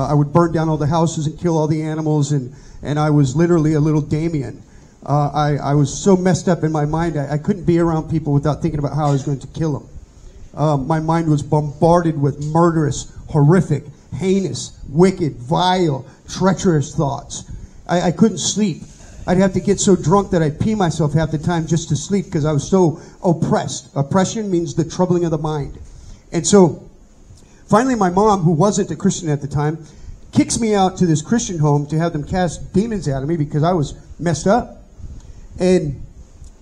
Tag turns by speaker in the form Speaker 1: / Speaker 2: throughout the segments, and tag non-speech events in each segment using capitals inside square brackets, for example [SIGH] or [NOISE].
Speaker 1: Uh, I would burn down all the houses and kill all the animals, and, and I was literally a little Damien. Uh, I, I was so messed up in my mind, I, I couldn't be around people without thinking about how I was going to kill them. Um, my mind was bombarded with murderous, horrific, heinous, wicked, vile, treacherous thoughts. I, I couldn't sleep. I'd have to get so drunk that I'd pee myself half the time just to sleep because I was so oppressed. Oppression means the troubling of the mind. And so, finally, my mom, who wasn't a Christian at the time, kicks me out to this Christian home to have them cast demons out of me because I was messed up. And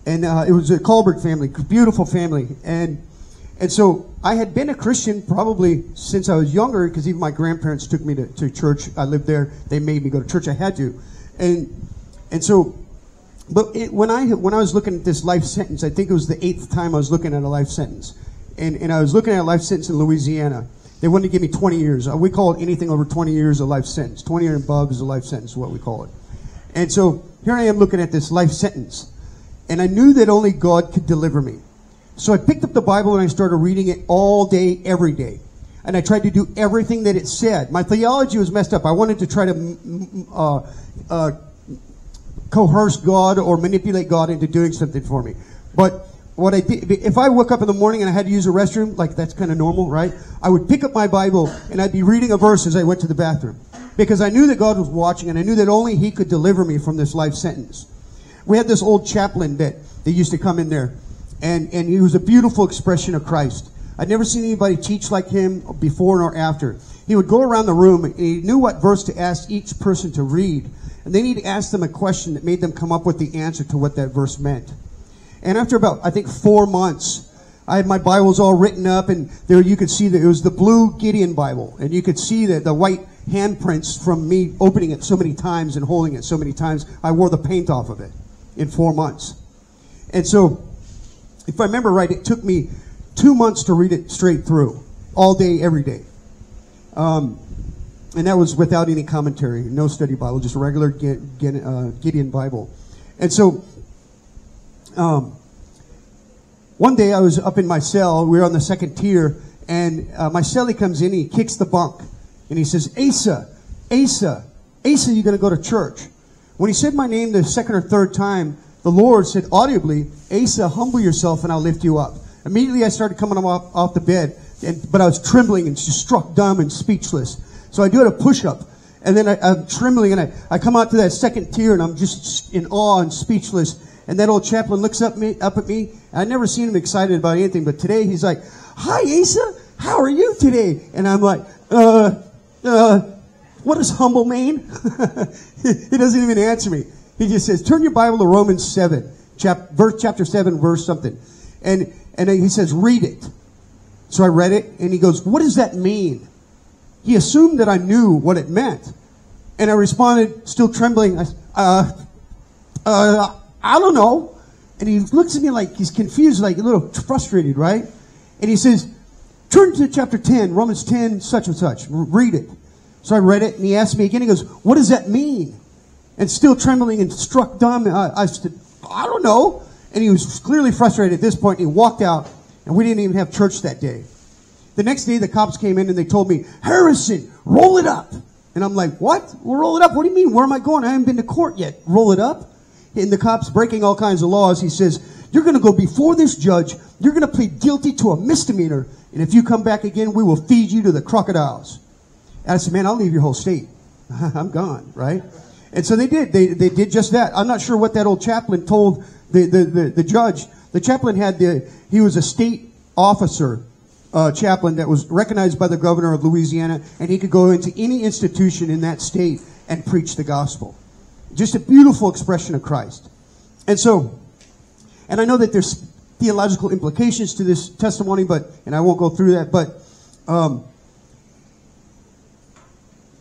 Speaker 1: and uh, it was a Colbert family, beautiful family, and and so I had been a Christian probably since I was younger because even my grandparents took me to, to church. I lived there; they made me go to church. I had to, and and so, but it, when I when I was looking at this life sentence, I think it was the eighth time I was looking at a life sentence, and and I was looking at a life sentence in Louisiana. They to give me 20 years. Uh, we call it anything over 20 years a life sentence. 20 years above is a life sentence, what we call it. And so here I am looking at this life sentence. And I knew that only God could deliver me. So I picked up the Bible and I started reading it all day, every day. And I tried to do everything that it said. My theology was messed up. I wanted to try to uh, uh, coerce God or manipulate God into doing something for me. But what I did, if I woke up in the morning and I had to use a restroom, like that's kind of normal, right? I would pick up my Bible and I'd be reading a verse as I went to the bathroom. Because I knew that God was watching and I knew that only He could deliver me from this life sentence. We had this old chaplain that, that used to come in there and, and he was a beautiful expression of Christ. I'd never seen anybody teach like him before nor after. He would go around the room and he knew what verse to ask each person to read. And then he'd ask them a question that made them come up with the answer to what that verse meant. And after about, I think, four months, I had my Bibles all written up, and there you could see that it was the blue Gideon Bible, and you could see that the white handprints from me opening it so many times and holding it so many times. I wore the paint off of it in four months. And so, if I remember right, it took me two months to read it straight through, all day, every day. Um, and that was without any commentary, no study Bible, just a regular uh, Gideon Bible. And so, um, one day I was up in my cell. We were on the second tier, and uh, my cellie comes in. He kicks the bunk, and he says, "Asa, Asa, Asa, you going to go to church?" When he said my name the second or third time, the Lord said audibly, "Asa, humble yourself, and I'll lift you up." Immediately, I started coming off, off the bed, and, but I was trembling and just struck dumb and speechless. So I do it a push-up, and then I, am trembling, and I, I come out to that second tier, and I'm just in awe and speechless. And that old chaplain looks up me up at me. I never seen him excited about anything, but today he's like, "Hi, Asa, how are you today?" And I'm like, "Uh, uh, what does humble mean?" [LAUGHS] he doesn't even answer me. He just says, "Turn your Bible to Romans seven, chap, verse chapter seven, verse something," and and he says, "Read it." So I read it, and he goes, "What does that mean?" He assumed that I knew what it meant, and I responded, still trembling, "Uh, uh." I don't know. And he looks at me like he's confused, like a little frustrated, right? And he says, Turn to chapter 10, Romans 10, such and such. Read it. So I read it, and he asked me again, he goes, What does that mean? And still trembling and struck dumb, I, I said, I don't know. And he was clearly frustrated at this point, and he walked out, and we didn't even have church that day. The next day, the cops came in and they told me, Harrison, roll it up. And I'm like, what? We'll roll it up? What do you mean? Where am I going? I haven't been to court yet. Roll it up? And the cops breaking all kinds of laws, he says, You're going to go before this judge. You're going to plead guilty to a misdemeanor. And if you come back again, we will feed you to the crocodiles. And I said, Man, I'll leave your whole state. [LAUGHS] I'm gone, right? And so they did. They, they did just that. I'm not sure what that old chaplain told the, the, the, the judge. The chaplain had the, he was a state officer, uh, chaplain that was recognized by the governor of Louisiana, and he could go into any institution in that state and preach the gospel. Just a beautiful expression of Christ. And so, and I know that there's theological implications to this testimony, but, and I won't go through that, but, um,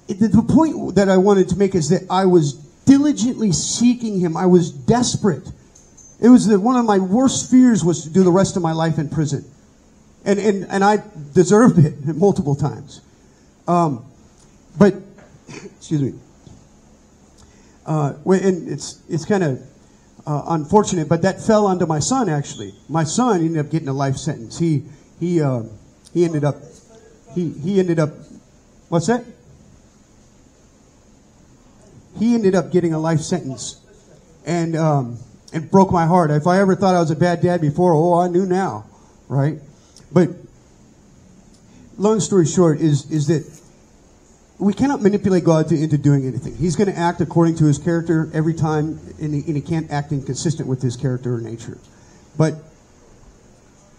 Speaker 1: the point that I wanted to make is that I was diligently seeking Him. I was desperate. It was that one of my worst fears was to do the rest of my life in prison. And, and, and I deserved it multiple times. Um, but, [COUGHS] excuse me. Uh, and it's it's kind of uh, unfortunate, but that fell onto my son. Actually, my son ended up getting a life sentence. He he uh, he ended up he he ended up what's that? he ended up getting a life sentence, and um, and broke my heart. If I ever thought I was a bad dad before, oh, I knew now, right? But long story short is is that we cannot manipulate God to, into doing anything. He's going to act according to his character every time, and he, and he can't act inconsistent with his character or nature. But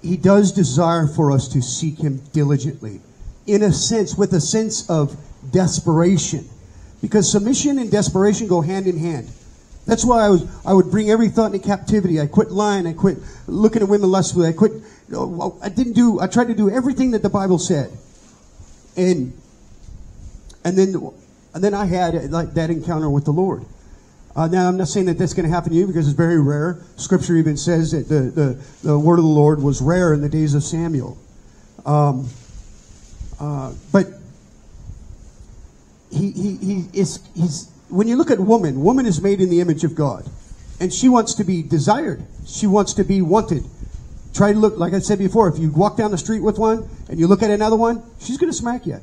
Speaker 1: he does desire for us to seek him diligently, in a sense, with a sense of desperation. Because submission and desperation go hand in hand. That's why I was I would bring every thought into captivity. I quit lying. I quit looking at women lustfully. I quit. I didn't do. I tried to do everything that the Bible said, and and then and then I had like that encounter with the Lord. Uh, now I'm not saying that that's going to happen to you because it's very rare. Scripture even says that the the, the word of the Lord was rare in the days of Samuel. Um, uh, but he he he is he's when you look at woman, woman is made in the image of God. And she wants to be desired. She wants to be wanted. Try to look, like I said before, if you walk down the street with one and you look at another one, she's going to smack you.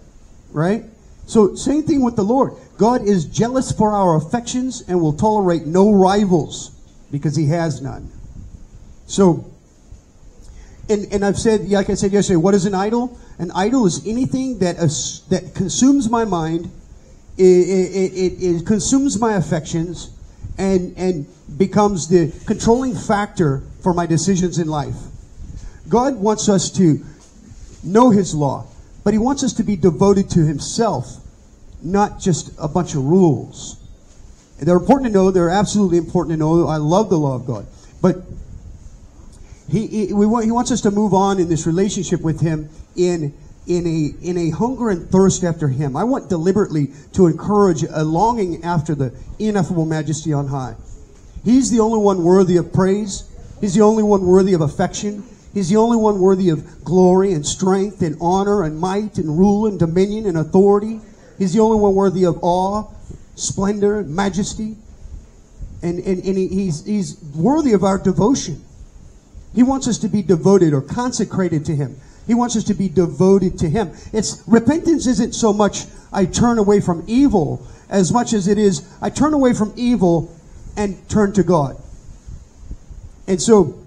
Speaker 1: Right? So, same thing with the Lord. God is jealous for our affections and will tolerate no rivals because he has none. So, and, and I've said, like I said yesterday, what is an idol? An idol is anything that, that consumes my mind it, it, it, consumes my affections and, and becomes the controlling factor for my decisions in life. God wants us to know His law, but He wants us to be devoted to Himself, not just a bunch of rules. They're important to know. They're absolutely important to know. I love the law of God. But he, he, want, he wants us to move on in this relationship with Him in in a, in a hunger and thirst after Him. I want deliberately to encourage a longing after the ineffable majesty on high. He's the only one worthy of praise. He's the only one worthy of affection. He's the only one worthy of glory and strength and honor and might and rule and dominion and authority. He's the only one worthy of awe, splendor, majesty. And, and, and he, he's, he's worthy of our devotion. He wants us to be devoted or consecrated to Him. He wants us to be devoted to Him. It's repentance isn't so much I turn away from evil as much as it is I turn away from evil and turn to God. And so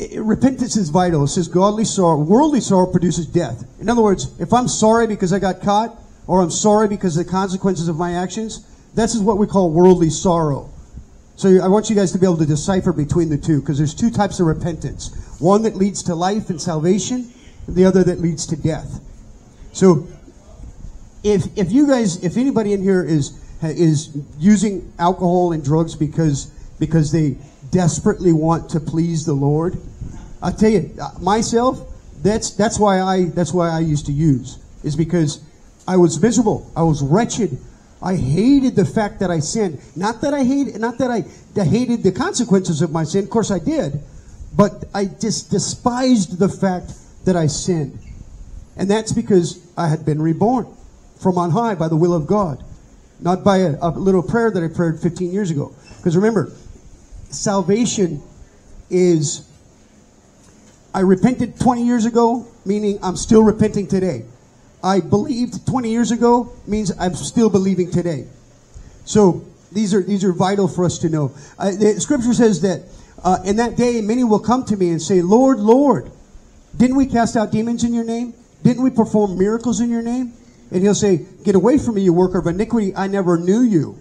Speaker 1: it, repentance is vital. It says godly sorrow, worldly sorrow produces death. In other words, if I'm sorry because I got caught, or I'm sorry because of the consequences of my actions, this is what we call worldly sorrow. So I want you guys to be able to decipher between the two because there's two types of repentance. One that leads to life and salvation, and the other that leads to death. So if if you guys if anybody in here is is using alcohol and drugs because because they desperately want to please the Lord, I tell you uh, myself that's that's why I that's why I used to use is because I was miserable, I was wretched, I hated the fact that I sinned. Not that I hated, not that I, hated the consequences of my sin. Of course I did. But I just despised the fact that I sinned. And that's because I had been reborn from on high by the will of God. Not by a, a little prayer that I prayed 15 years ago. Because remember, salvation is, I repented 20 years ago, meaning I'm still repenting today. I believed 20 years ago means I'm still believing today. So these are these are vital for us to know. Uh, the scripture says that uh, in that day many will come to me and say, "Lord, Lord, didn't we cast out demons in your name? Didn't we perform miracles in your name?" And he'll say, "Get away from me, you worker of iniquity! I never knew you."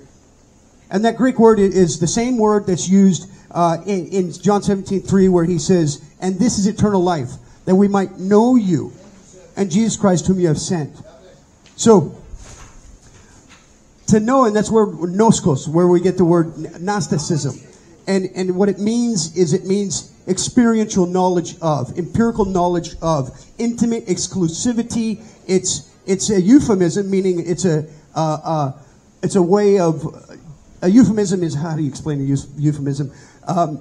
Speaker 1: And that Greek word is the same word that's used uh, in, in John 17, 3, where he says, "And this is eternal life, that we might know you." and Jesus Christ whom you have sent. So, to know, and that's where gnoskos, where we get the word Gnosticism. And, and what it means is it means experiential knowledge of, empirical knowledge of, intimate exclusivity. It's, it's a euphemism, meaning it's a, uh, uh, it's a way of, a euphemism is, how do you explain a euphemism? Um,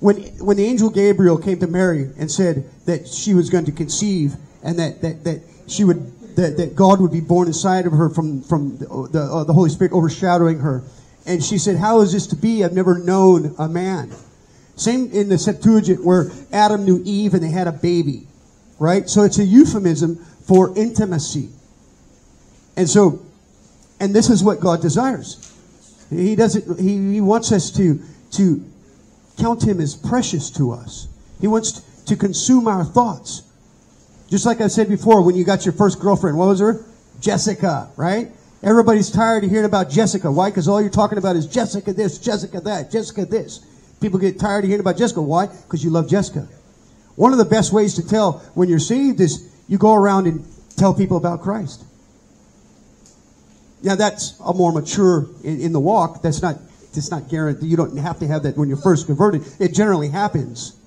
Speaker 1: when, when the angel Gabriel came to Mary and said that she was going to conceive, and that, that, that she would that, that God would be born inside of her from from the the, uh, the Holy Spirit overshadowing her. And she said, "How is this to be? I've never known a man." Same in the Septuagint where Adam knew Eve and they had a baby, right? So it's a euphemism for intimacy. And so And this is what God desires. He doesn't, he, he wants us to, to count him as precious to us. He wants to consume our thoughts. Just like I said before, when you got your first girlfriend, what was her? Jessica, right? Everybody's tired of hearing about Jessica. Why? Because all you're talking about is Jessica this, Jessica that, Jessica this. People get tired of hearing about Jessica. Why? Because you love Jessica. One of the best ways to tell when you're saved is you go around and tell people about Christ. Now that's a more mature in, in the walk. That's not, it's not guaranteed. You don't have to have that when you're first converted. It generally happens.